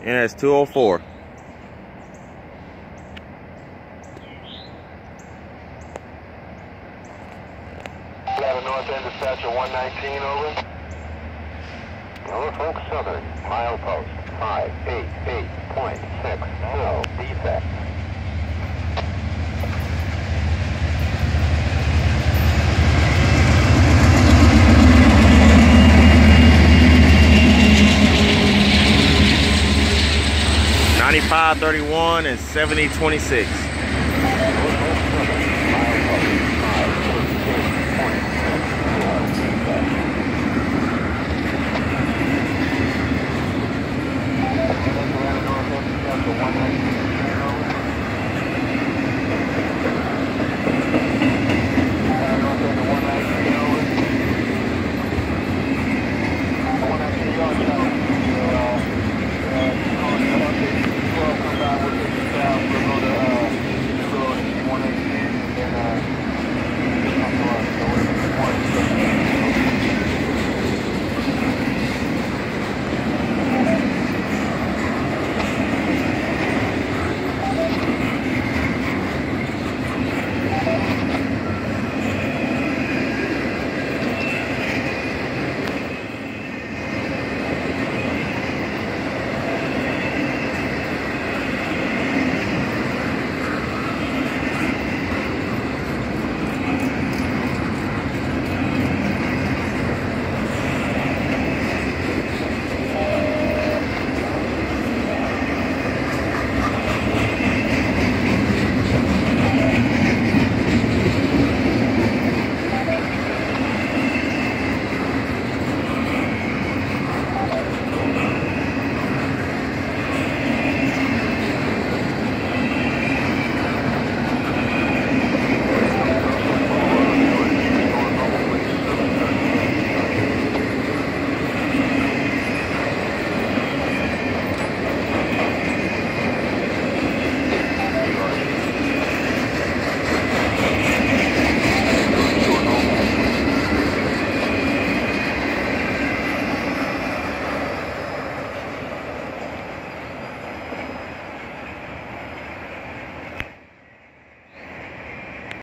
And that's 204. Got a north end dispatcher 119 over. Norfolk Southern, milepost 588.6, no defect. Ninety-five thirty-one and seventy twenty-six.